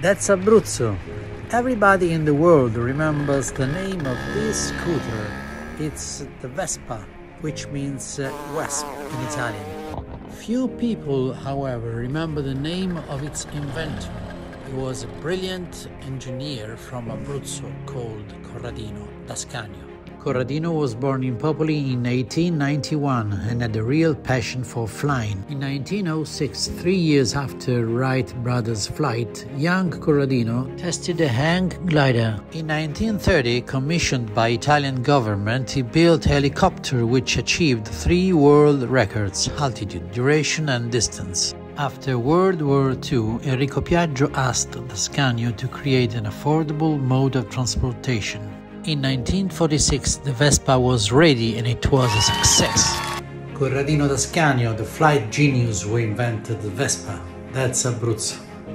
That's Abruzzo. Everybody in the world remembers the name of this scooter. It's the Vespa, which means uh, wasp in Italian. Few people, however, remember the name of its inventor. He was a brilliant engineer from Abruzzo called Corradino d'Ascanio. Corradino was born in Popoli in 1891 and had a real passion for flying. In 1906, three years after Wright brothers' flight, young Corradino tested a hang glider. In 1930, commissioned by Italian government, he built a helicopter which achieved three world records: altitude, duration, and distance. After World War II, Enrico Piaggio asked d'Ascanio to create an affordable mode of transportation. In 1946, the Vespa was ready and it was a success. Corradino d'Ascanio, the flight genius who invented the Vespa. That's Abruzzo.